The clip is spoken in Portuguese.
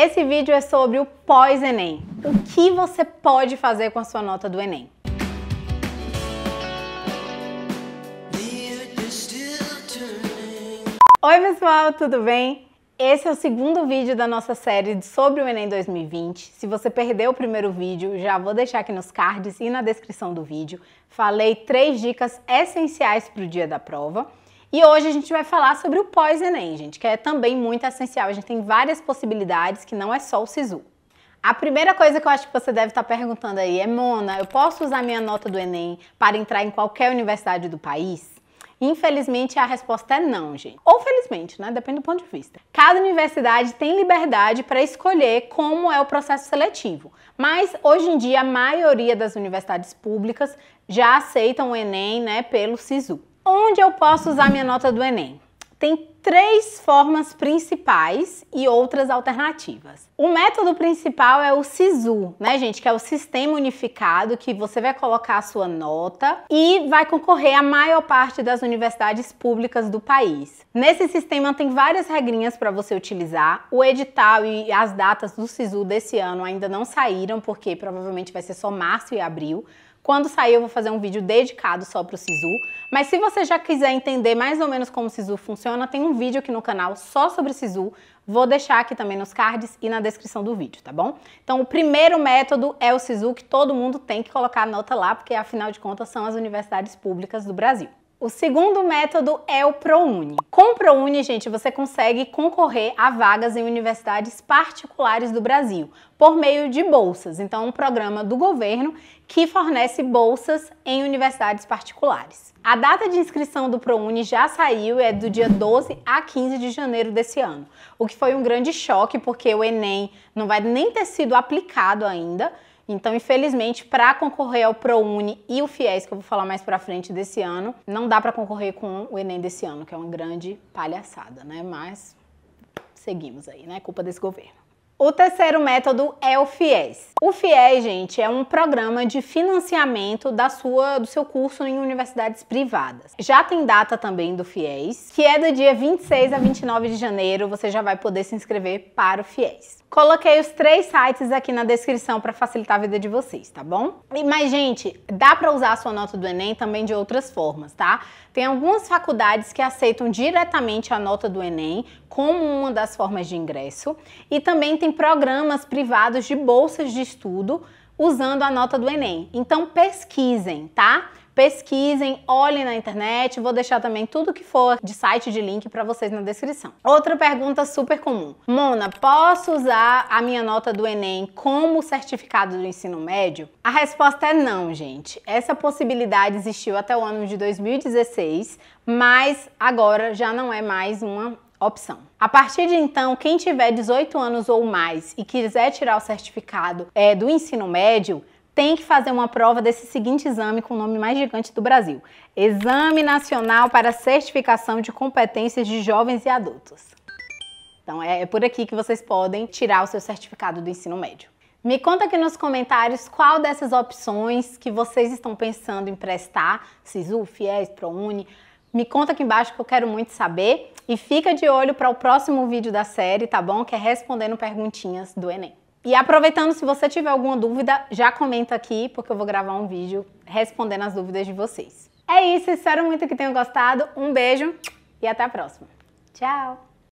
Esse vídeo é sobre o pós-ENEM. O que você pode fazer com a sua nota do ENEM? Oi pessoal, tudo bem? Esse é o segundo vídeo da nossa série sobre o Enem 2020. Se você perdeu o primeiro vídeo, já vou deixar aqui nos cards e na descrição do vídeo. Falei três dicas essenciais para o dia da prova. E hoje a gente vai falar sobre o pós-ENEM, gente, que é também muito essencial. A gente tem várias possibilidades, que não é só o SISU. A primeira coisa que eu acho que você deve estar perguntando aí é, Mona, eu posso usar minha nota do Enem para entrar em qualquer universidade do país? Infelizmente, a resposta é não, gente. Ou felizmente, né? Depende do ponto de vista. Cada universidade tem liberdade para escolher como é o processo seletivo. Mas hoje em dia, a maioria das universidades públicas já aceitam o Enem, né, pelo SISU. Onde eu posso usar minha nota do Enem? Tem três formas principais e outras alternativas. O método principal é o SISU, né, gente, que é o Sistema Unificado, que você vai colocar a sua nota e vai concorrer à maior parte das universidades públicas do país. Nesse sistema tem várias regrinhas para você utilizar. O edital e as datas do SISU desse ano ainda não saíram, porque provavelmente vai ser só março e abril. Quando sair, eu vou fazer um vídeo dedicado só para o SISU. Mas se você já quiser entender mais ou menos como o SISU funciona, tem um vídeo aqui no canal só sobre o SISU. Vou deixar aqui também nos cards e na descrição do vídeo, tá bom? Então, o primeiro método é o SISU, que todo mundo tem que colocar a nota lá, porque afinal de contas são as universidades públicas do Brasil. O segundo método é o ProUni. Com o ProUni, gente, você consegue concorrer a vagas em universidades particulares do Brasil por meio de bolsas. Então, um programa do governo que fornece bolsas em universidades particulares. A data de inscrição do ProUni já saiu, é do dia 12 a 15 de janeiro desse ano, o que foi um grande choque porque o Enem não vai nem ter sido aplicado ainda. Então, infelizmente, para concorrer ao ProUni e o FIES, que eu vou falar mais para frente desse ano, não dá para concorrer com o Enem desse ano, que é uma grande palhaçada, né? Mas seguimos aí, né? Culpa desse governo. O terceiro método é o FIES. O FIES, gente, é um programa de financiamento da sua, do seu curso em universidades privadas. Já tem data também do FIES, que é do dia 26 a 29 de janeiro, você já vai poder se inscrever para o FIES. Coloquei os três sites aqui na descrição para facilitar a vida de vocês, tá bom? Mas, gente, dá para usar a sua nota do Enem também de outras formas, tá? Tem algumas faculdades que aceitam diretamente a nota do Enem como uma das formas de ingresso e também tem programas privados de bolsas de estudo usando a nota do Enem. Então pesquisem, tá? pesquisem, olhem na internet, vou deixar também tudo que for de site de link para vocês na descrição. Outra pergunta super comum. Mona, posso usar a minha nota do Enem como certificado do ensino médio? A resposta é não, gente. Essa possibilidade existiu até o ano de 2016, mas agora já não é mais uma opção. A partir de então, quem tiver 18 anos ou mais e quiser tirar o certificado é, do ensino médio, tem que fazer uma prova desse seguinte exame com o nome mais gigante do Brasil: Exame Nacional para Certificação de Competências de Jovens e Adultos. Então é, é por aqui que vocês podem tirar o seu certificado do ensino médio. Me conta aqui nos comentários qual dessas opções que vocês estão pensando em prestar, SISU, FIES, ProUni. Me conta aqui embaixo que eu quero muito saber. E fica de olho para o próximo vídeo da série, tá bom? Que é respondendo perguntinhas do Enem. E aproveitando, se você tiver alguma dúvida, já comenta aqui, porque eu vou gravar um vídeo respondendo as dúvidas de vocês. É isso, espero muito que tenham gostado. Um beijo e até a próxima. Tchau!